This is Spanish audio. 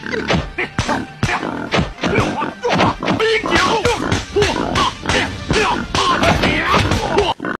Come